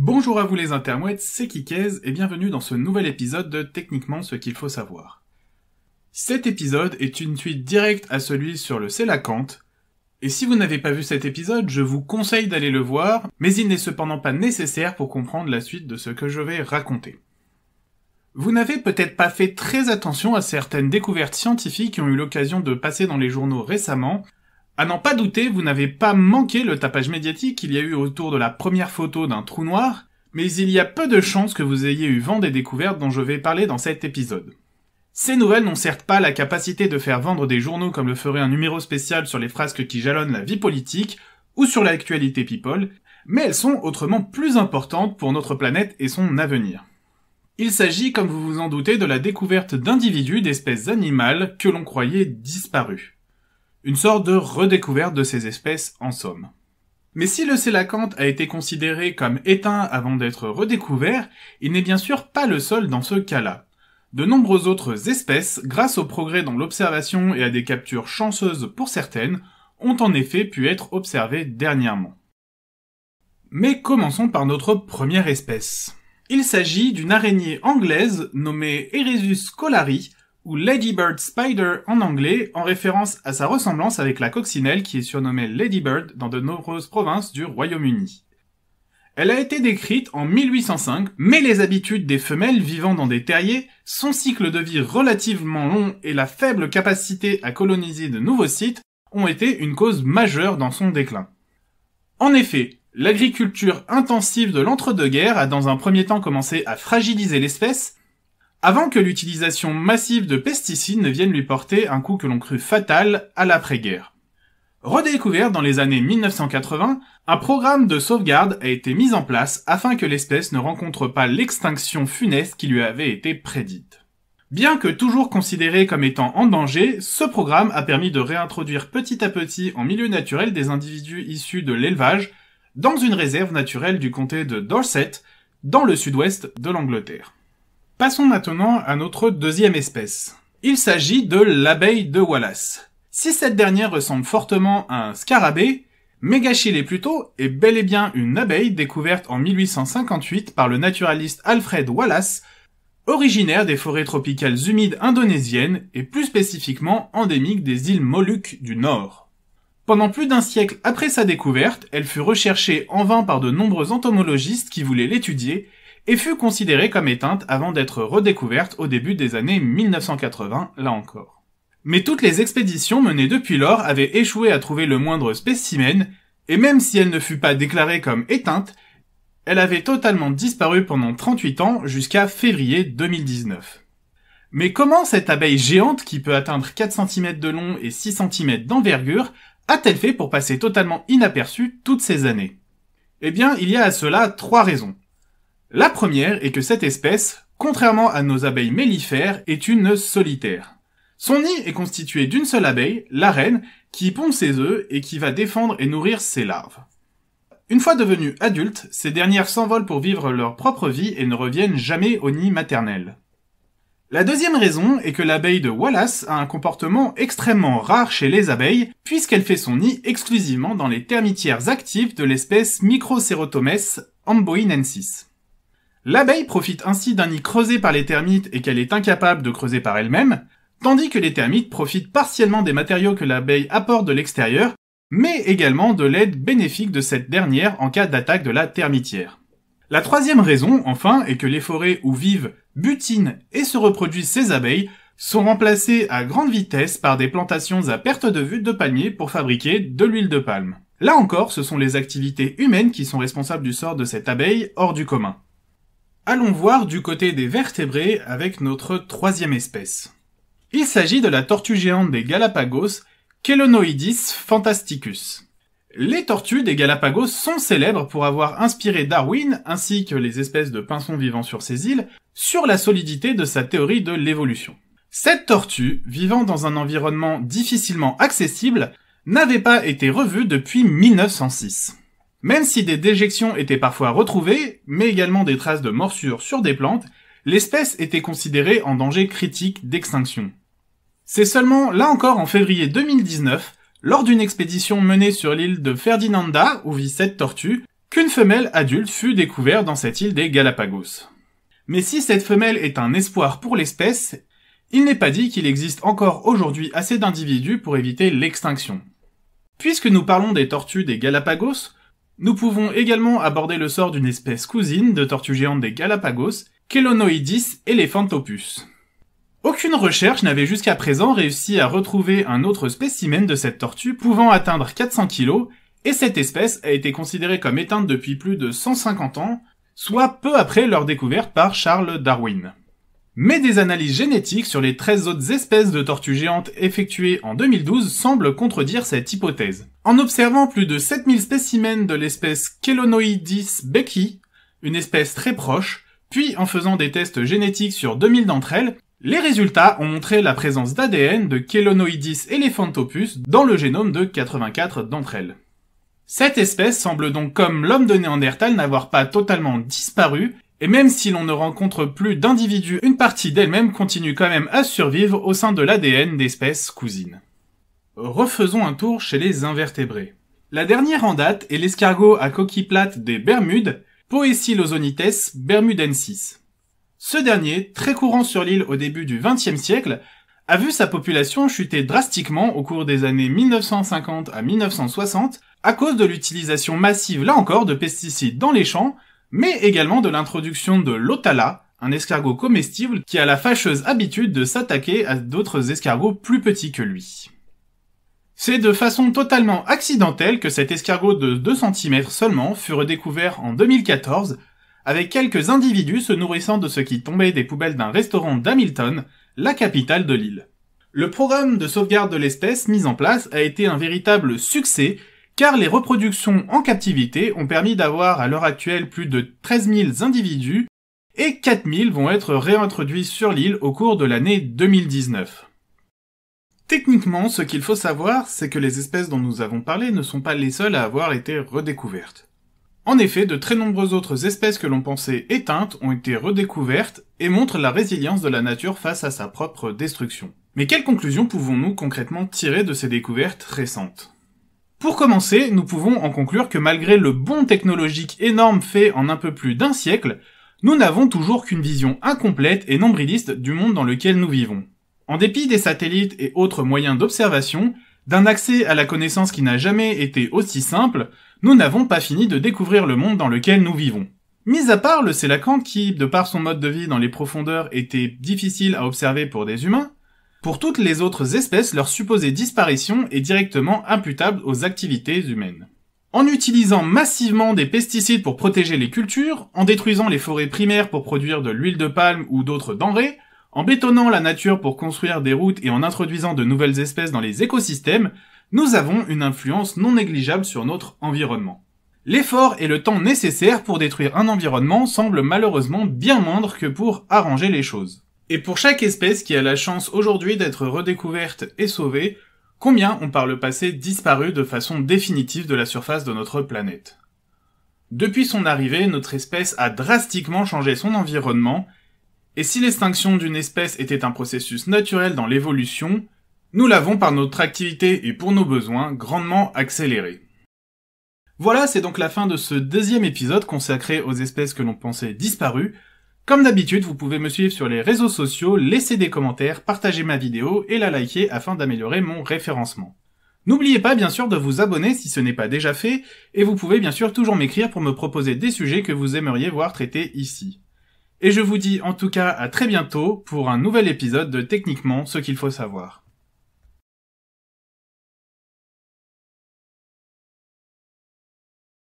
Bonjour à vous les intermouettes, c'est Kikez et bienvenue dans ce nouvel épisode de Techniquement ce qu'il faut savoir. Cet épisode est une suite directe à celui sur le Célacanthe, et si vous n'avez pas vu cet épisode, je vous conseille d'aller le voir, mais il n'est cependant pas nécessaire pour comprendre la suite de ce que je vais raconter. Vous n'avez peut-être pas fait très attention à certaines découvertes scientifiques qui ont eu l'occasion de passer dans les journaux récemment, à n'en pas douter, vous n'avez pas manqué le tapage médiatique qu'il y a eu autour de la première photo d'un trou noir, mais il y a peu de chances que vous ayez eu vent des découvertes dont je vais parler dans cet épisode. Ces nouvelles n'ont certes pas la capacité de faire vendre des journaux comme le ferait un numéro spécial sur les frasques qui jalonnent la vie politique, ou sur l'actualité people, mais elles sont autrement plus importantes pour notre planète et son avenir. Il s'agit, comme vous vous en doutez, de la découverte d'individus d'espèces animales que l'on croyait disparues. Une sorte de redécouverte de ces espèces en somme. Mais si le sélacanthe a été considéré comme éteint avant d'être redécouvert, il n'est bien sûr pas le seul dans ce cas-là. De nombreuses autres espèces, grâce au progrès dans l'observation et à des captures chanceuses pour certaines, ont en effet pu être observées dernièrement. Mais commençons par notre première espèce. Il s'agit d'une araignée anglaise nommée Eresus colari, ou Ladybird Spider en anglais, en référence à sa ressemblance avec la coccinelle qui est surnommée Ladybird dans de nombreuses provinces du Royaume-Uni. Elle a été décrite en 1805, mais les habitudes des femelles vivant dans des terriers, son cycle de vie relativement long et la faible capacité à coloniser de nouveaux sites ont été une cause majeure dans son déclin. En effet, l'agriculture intensive de l'entre-deux-guerres a dans un premier temps commencé à fragiliser l'espèce, avant que l'utilisation massive de pesticides ne vienne lui porter un coup que l'on crut fatal à l'après-guerre. Redécouvert dans les années 1980, un programme de sauvegarde a été mis en place afin que l'espèce ne rencontre pas l'extinction funeste qui lui avait été prédite. Bien que toujours considéré comme étant en danger, ce programme a permis de réintroduire petit à petit en milieu naturel des individus issus de l'élevage dans une réserve naturelle du comté de Dorset, dans le sud-ouest de l'Angleterre. Passons maintenant à notre deuxième espèce. Il s'agit de l'abeille de Wallace. Si cette dernière ressemble fortement à un scarabée, Megachile plutôt est bel et bien une abeille découverte en 1858 par le naturaliste Alfred Wallace, originaire des forêts tropicales humides indonésiennes et plus spécifiquement endémique des îles Moluques du Nord. Pendant plus d'un siècle après sa découverte, elle fut recherchée en vain par de nombreux entomologistes qui voulaient l'étudier et fut considérée comme éteinte avant d'être redécouverte au début des années 1980, là encore. Mais toutes les expéditions menées depuis lors avaient échoué à trouver le moindre spécimen, et même si elle ne fut pas déclarée comme éteinte, elle avait totalement disparu pendant 38 ans jusqu'à février 2019. Mais comment cette abeille géante qui peut atteindre 4 cm de long et 6 cm d'envergure a-t-elle fait pour passer totalement inaperçue toutes ces années? Eh bien, il y a à cela trois raisons. La première est que cette espèce, contrairement à nos abeilles mellifères, est une solitaire. Son nid est constitué d'une seule abeille, la reine, qui pond ses œufs et qui va défendre et nourrir ses larves. Une fois devenues adultes, ces dernières s'envolent pour vivre leur propre vie et ne reviennent jamais au nid maternel. La deuxième raison est que l'abeille de Wallace a un comportement extrêmement rare chez les abeilles, puisqu'elle fait son nid exclusivement dans les termitières actives de l'espèce Microcerotomes amboinensis. L'abeille profite ainsi d'un nid creusé par les termites et qu'elle est incapable de creuser par elle-même, tandis que les termites profitent partiellement des matériaux que l'abeille apporte de l'extérieur, mais également de l'aide bénéfique de cette dernière en cas d'attaque de la termitière. La troisième raison, enfin, est que les forêts où vivent, butinent et se reproduisent ces abeilles sont remplacées à grande vitesse par des plantations à perte de vue de palmiers pour fabriquer de l'huile de palme. Là encore, ce sont les activités humaines qui sont responsables du sort de cette abeille hors du commun. Allons voir du côté des vertébrés avec notre troisième espèce. Il s'agit de la tortue géante des Galapagos, Chelonoidis fantasticus. Les tortues des Galapagos sont célèbres pour avoir inspiré Darwin, ainsi que les espèces de pinsons vivant sur ces îles, sur la solidité de sa théorie de l'évolution. Cette tortue, vivant dans un environnement difficilement accessible, n'avait pas été revue depuis 1906. Même si des déjections étaient parfois retrouvées, mais également des traces de morsures sur des plantes, l'espèce était considérée en danger critique d'extinction. C'est seulement là encore en février 2019, lors d'une expédition menée sur l'île de Ferdinanda, où vit cette tortue, qu'une femelle adulte fut découverte dans cette île des Galapagos. Mais si cette femelle est un espoir pour l'espèce, il n'est pas dit qu'il existe encore aujourd'hui assez d'individus pour éviter l'extinction. Puisque nous parlons des tortues des Galapagos, nous pouvons également aborder le sort d'une espèce cousine de tortue géante des Galapagos, Chelonoidis elephantopus. Aucune recherche n'avait jusqu'à présent réussi à retrouver un autre spécimen de cette tortue pouvant atteindre 400 kg, et cette espèce a été considérée comme éteinte depuis plus de 150 ans, soit peu après leur découverte par Charles Darwin. Mais des analyses génétiques sur les 13 autres espèces de tortues géantes effectuées en 2012 semblent contredire cette hypothèse. En observant plus de 7000 spécimens de l'espèce Chelonoidis becki, une espèce très proche, puis en faisant des tests génétiques sur 2000 d'entre elles, les résultats ont montré la présence d'ADN de Chelonoidis elephantopus dans le génome de 84 d'entre elles. Cette espèce semble donc comme l'homme de Néandertal n'avoir pas totalement disparu, et même si l'on ne rencontre plus d'individus, une partie d'elle-même continue quand même à survivre au sein de l'ADN d'espèces cousines. Refaisons un tour chez les invertébrés. La dernière en date est l'escargot à coquille plate des Bermudes, Poecilosonites bermudensis. Ce dernier, très courant sur l'île au début du XXe siècle, a vu sa population chuter drastiquement au cours des années 1950 à 1960 à cause de l'utilisation massive, là encore, de pesticides dans les champs, mais également de l'introduction de l'otala, un escargot comestible qui a la fâcheuse habitude de s'attaquer à d'autres escargots plus petits que lui. C'est de façon totalement accidentelle que cet escargot de 2 cm seulement fut redécouvert en 2014, avec quelques individus se nourrissant de ce qui tombait des poubelles d'un restaurant d'Hamilton, la capitale de l'île. Le programme de sauvegarde de l'espèce mis en place a été un véritable succès, car les reproductions en captivité ont permis d'avoir à l'heure actuelle plus de 13 000 individus, et 4 000 vont être réintroduits sur l'île au cours de l'année 2019. Techniquement, ce qu'il faut savoir, c'est que les espèces dont nous avons parlé ne sont pas les seules à avoir été redécouvertes. En effet, de très nombreuses autres espèces que l'on pensait éteintes ont été redécouvertes et montrent la résilience de la nature face à sa propre destruction. Mais quelles conclusions pouvons-nous concrètement tirer de ces découvertes récentes? Pour commencer, nous pouvons en conclure que malgré le bond technologique énorme fait en un peu plus d'un siècle, nous n'avons toujours qu'une vision incomplète et nombriliste du monde dans lequel nous vivons. En dépit des satellites et autres moyens d'observation, d'un accès à la connaissance qui n'a jamais été aussi simple, nous n'avons pas fini de découvrir le monde dans lequel nous vivons. Mis à part le sélacanthe qui, de par son mode de vie dans les profondeurs, était difficile à observer pour des humains, pour toutes les autres espèces, leur supposée disparition est directement imputable aux activités humaines. En utilisant massivement des pesticides pour protéger les cultures, en détruisant les forêts primaires pour produire de l'huile de palme ou d'autres denrées, en bétonnant la nature pour construire des routes et en introduisant de nouvelles espèces dans les écosystèmes, nous avons une influence non négligeable sur notre environnement. L'effort et le temps nécessaires pour détruire un environnement semblent malheureusement bien moindres que pour arranger les choses. Et pour chaque espèce qui a la chance aujourd'hui d'être redécouverte et sauvée, combien ont par le passé disparu de façon définitive de la surface de notre planète? Depuis son arrivée, notre espèce a drastiquement changé son environnement et si l'extinction d'une espèce était un processus naturel dans l'évolution, nous l'avons par notre activité et pour nos besoins grandement accéléré. Voilà, c'est donc la fin de ce deuxième épisode consacré aux espèces que l'on pensait disparues. Comme d'habitude, vous pouvez me suivre sur les réseaux sociaux, laisser des commentaires, partager ma vidéo et la liker afin d'améliorer mon référencement. N'oubliez pas bien sûr de vous abonner si ce n'est pas déjà fait, et vous pouvez bien sûr toujours m'écrire pour me proposer des sujets que vous aimeriez voir traités ici. Et je vous dis en tout cas à très bientôt pour un nouvel épisode de Techniquement ce qu'il faut savoir.